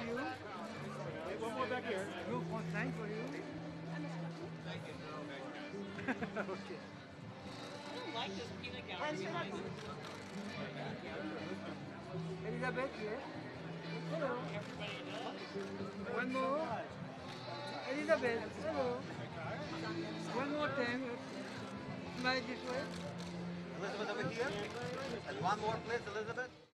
For you. Hey, one more back here. Move one sign for you. Thank you. okay. I don't like this peanut gallery. Elizabeth here. Hello. Everybody. One more. Elizabeth. Hello. One more time. Smile this way. Elizabeth over here. And one more, please, Elizabeth.